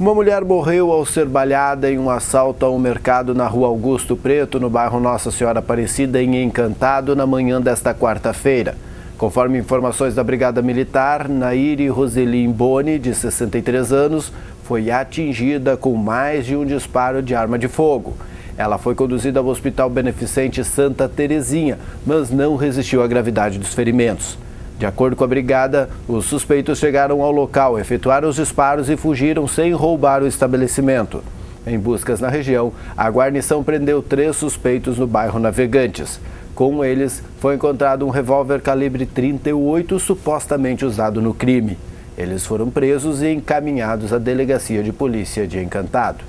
Uma mulher morreu ao ser balhada em um assalto a um mercado na rua Augusto Preto, no bairro Nossa Senhora Aparecida, em Encantado, na manhã desta quarta-feira. Conforme informações da Brigada Militar, Nairi Roselim Boni, de 63 anos, foi atingida com mais de um disparo de arma de fogo. Ela foi conduzida ao Hospital Beneficente Santa Terezinha, mas não resistiu à gravidade dos ferimentos. De acordo com a brigada, os suspeitos chegaram ao local, efetuaram os disparos e fugiram sem roubar o estabelecimento. Em buscas na região, a guarnição prendeu três suspeitos no bairro Navegantes. Com eles, foi encontrado um revólver calibre 38 supostamente usado no crime. Eles foram presos e encaminhados à delegacia de polícia de Encantado.